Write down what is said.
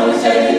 mãos de